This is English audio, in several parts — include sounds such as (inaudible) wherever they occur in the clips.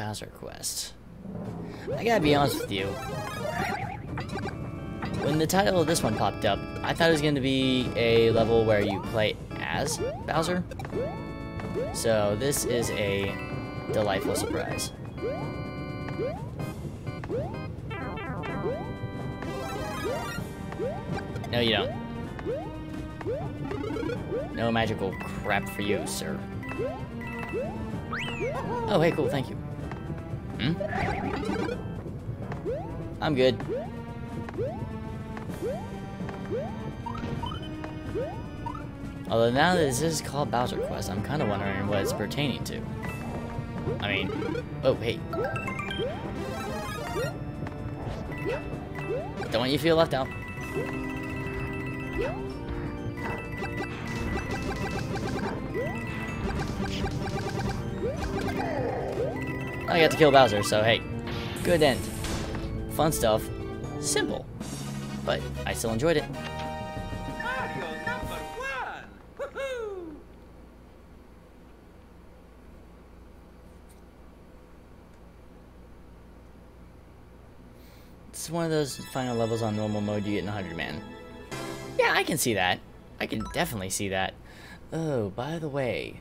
Bowser Quest. I gotta be honest with you. When the title of this one popped up, I thought it was going to be a level where you play as Bowser. So this is a delightful surprise. No, you don't. No magical crap for you, sir. Oh, hey, cool, thank you. Hmm? I'm good. Although now that this is called Bowser Quest, I'm kind of wondering what it's pertaining to. I mean, oh, hey. Don't want you to feel left out. I got to kill Bowser, so hey, good end. Fun stuff, simple, but I still enjoyed it. It's one of those final levels on normal mode you get in 100 man. Yeah, I can see that. I can definitely see that. Oh, by the way,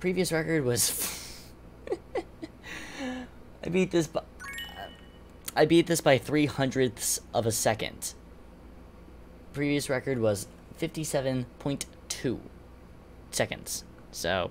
previous record was. (laughs) I beat this by. I beat this by three hundredths of a second. Previous record was 57.2 seconds. So.